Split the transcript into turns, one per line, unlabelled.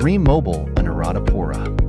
Dream Mobile, a